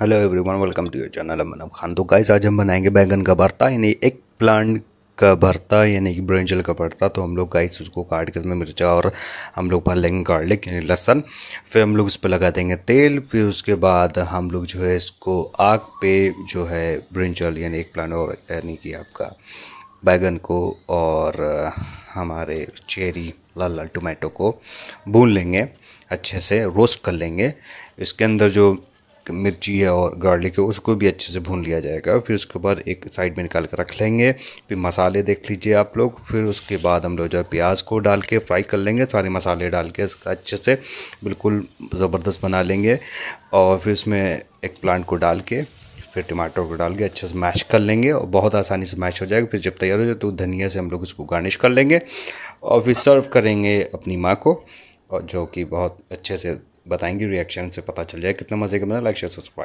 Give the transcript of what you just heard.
Hello everyone welcome to your channel Manam Khan तो guys आज हम बनाएँगे बैंगन का भरता, यानी एक प्लांट का भरता, यानी कि ब्रिंजल का भरता। तो हम लोग गाइस उसको काट के उसमें मिर्चा और हम लोग भर लेंगे गार्लिक यानी लहसन। फिर हम लोग उस पर लगा देंगे तेल। फिर उसके बाद हम लोग जो है इसको आग पे जो है ब्रिंजल यानी एक प्लांट और, यानी कि आपका बैगन को और हमारे चेरी लाल लाल टोमेटो को भून लेंगे, अच्छे से रोस्ट कर लेंगे। इसके अंदर जो मिर्ची है और गार्लिक है, उसको भी अच्छे से भून लिया जाएगा। फिर उसके बाद एक साइड में निकाल कर रख लेंगे। फिर मसाले देख लीजिए आप लोग। फिर उसके बाद हम लोग जो है प्याज को डाल के फ्राई कर लेंगे, सारे मसाले डाल के इसका अच्छे से बिल्कुल ज़बरदस्त बना लेंगे। और फिर उसमें एक प्लांट को डाल के, फिर टमाटर को डाल के अच्छे से मैश कर लेंगे और बहुत आसानी से मैश हो जाएगा। फिर जब तैयार हो जाए तो धनिया से हम लोग इसको गार्निश कर लेंगे। और फिर सर्व करेंगे अपनी माँ को, और जो कि बहुत अच्छे से बताएँगे रिएक्शन से पता चल जाए। कितना मज़े का बना लाइक शेयर सब्सक्राइब